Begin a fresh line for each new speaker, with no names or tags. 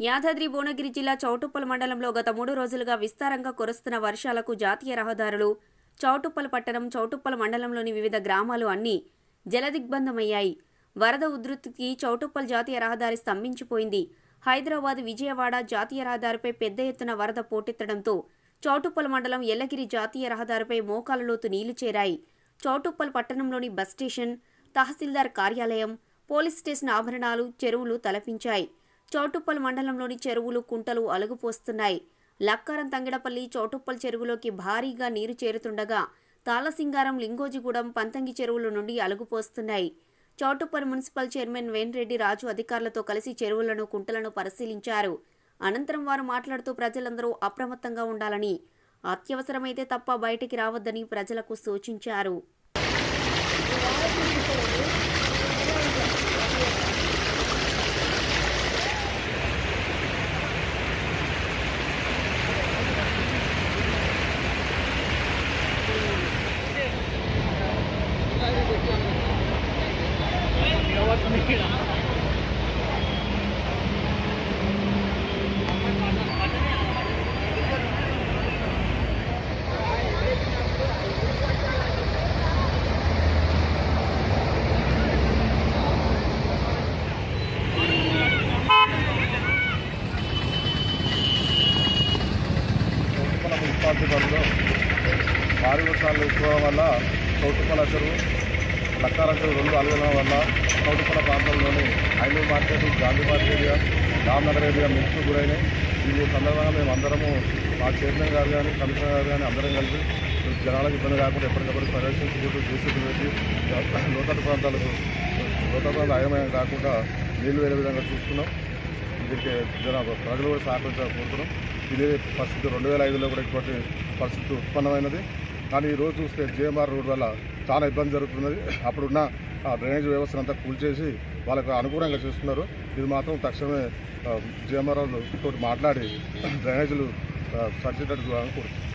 యాదాద్రి భువనగిరి జిల్లా చౌటుప్పల్ మండలంలో గత మూడు రోజులుగా విస్తారంగా కురుస్తున్న వర్షాలకు జాతీయ రహదారులు చౌటుప్పల్ పట్టణం చౌటుప్పల్ మండలంలోని వివిధ గ్రామాలు అన్నీ జలదిగ్బంధమయ్యాయి. వరద ఉధృతికి చౌటుప్పల్ జాతీయ రహదారి స్తంభించిపోయింది. హైదరాబాద్ విజయవాడ జాతీయ రహదారిపై పెద్ద ఎత్తున వరద పోటెత్తడంతో చౌటుప్పల్ మండలం ఎల్లగిరి జాతీయ రహదారిపై మోకాలలోతు నీళ్ళు చేరాయి. చౌటుప్పల్ పట్టణంలోని బస్ స్టేషన్ తహసీల్దార్ కార్యాలయం పోలీస్ స్టేషన్ ఆభరణాలు చెరువులు తలపించాయి. చౌటుప్పల్ మండలంలోని చెరువులు కుంటలు అలుగుపోస్తున్నాయి. లక్కారం తంగిడపల్లి చౌటుప్పల్ చెరువులోకి భారీగా నీరు చేరుతుండగా తాళసింగారం లింగోజిగూడెం పంతంగి చెరువుల నుండి అలుగుపోస్తున్నాయి. చౌటుప్పల్ మున్సిపల్ చైర్మన్ వేణిరెడ్డి రాజు అధికారులతో కలిసి చెరువులను కుంటలను పరిశీలించారు. అనంతరం వారు మాట్లాడుతూ ప్రజలందరూ అప్రమత్తంగా ఉండాలని అత్యవసరమైతే తప్ప బయటికి రావద్దని ప్రజలకు సూచించారు.
చౌటుపల మున్సిపాలిటీ భారీ వర్షాలు ఎక్కువ వల్ల చౌటుపల చెరువు లక్కారం రెండు అలగడం వల్ల కౌటుపల ప్రాంతంలోని highway market Gandhi market area Ramnagar area mix గురైనాయి. ఈ సందర్భంగా మేము అందరము మా చైర్మన్ గారు కానీ కమిషనర్ గారు కానీ అందరం కలిసి జనాలకు ఇబ్బంది కాకుండా ఎప్పటికప్పుడు పర్యవేక్షించుకుంటూ జేసీబీ పెట్టి లోతట్టు ప్రాంతాలకు లోతట్టు ప్రాంతాలు అయమయం కాకుండా నీళ్ళు వేరే విధంగా చూసుకున్నాం. దీనికి జనాలు ప్రజలు కూడా సహకరించకపోతున్నాం ఇదే పరిస్థితి రెండు వేల ఐదులో కూడా ఇటువంటి పరిస్థితి ఉత్పన్నమైనది. కానీ ఈ రోజు చూస్తే జేఎంఆర్ రోడ్ వల్ల చాలా ఇబ్బంది జరుగుతున్నది. అప్పుడున్న ఆ డ్రైనేజ్ వ్యవస్థను అంతా కూల్చేసి వాళ్ళకు అనుకూలంగా చేస్తున్నారు. ఇది మాత్రం తక్షణమే జేఎంఆర్ తోటి మాట్లాడి డ్రైనేజీలు సరిచేటట్టు కోరుతున్నాం